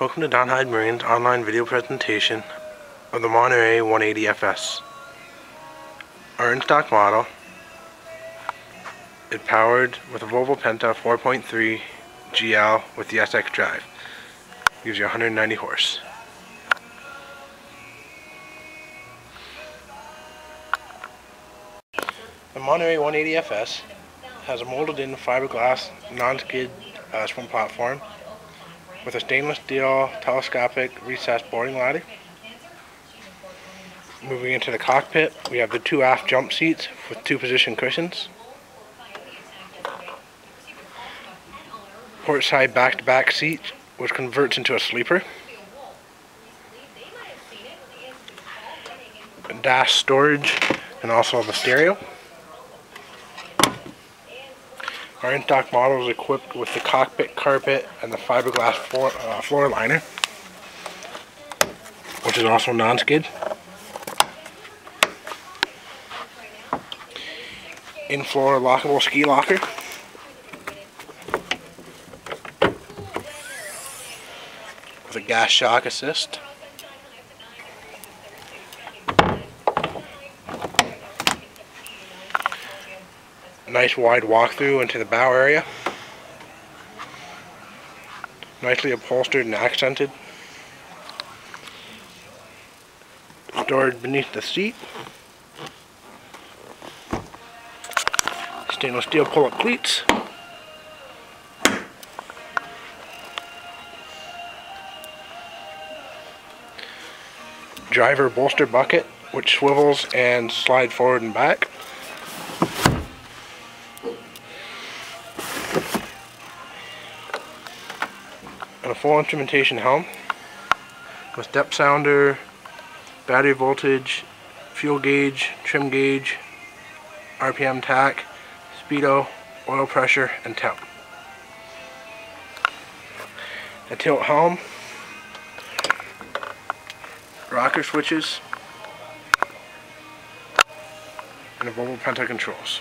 Welcome to Don Hyde Marine's online video presentation of the Monterey 180 FS. Our in-stock model is powered with a Volvo Penta 4.3 GL with the SX drive. Gives you 190 horse. The Monterey 180 FS has a molded in fiberglass non-skid uh, swim platform with a stainless steel telescopic recessed boarding ladder. Moving into the cockpit, we have the two aft jump seats with two position cushions. Port side back-to-back -back seat, which converts into a sleeper. Dash storage and also the stereo. Our in-stock model is equipped with the cockpit carpet and the fiberglass floor, uh, floor liner, which is also non-skid. In-floor lockable ski locker. With a gas shock assist. Nice wide walkthrough into the bow area. Nicely upholstered and accented. Stored beneath the seat. Stainless steel pull-up cleats. Driver bolster bucket, which swivels and slides forward and back. And a full instrumentation helm with depth sounder, battery voltage, fuel gauge, trim gauge, RPM tach, speedo, oil pressure, and temp. A tilt helm, rocker switches, and a Volvo Penta controls.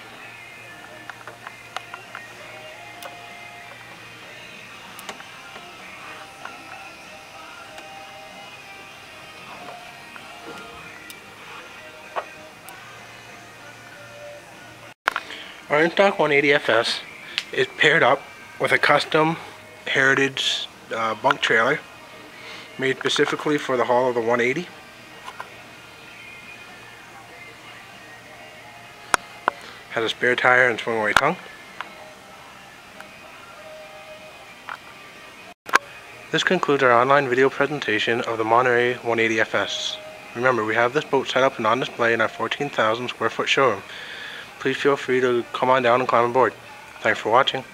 Our in-stock 180FS is paired up with a custom Heritage uh, bunk trailer made specifically for the haul of the 180. Has a spare tire and swing away tongue. This concludes our online video presentation of the Monterey 180FS. Remember, we have this boat set up and on display in our 14,000 square foot showroom please feel free to come on down and climb aboard. Thanks for watching.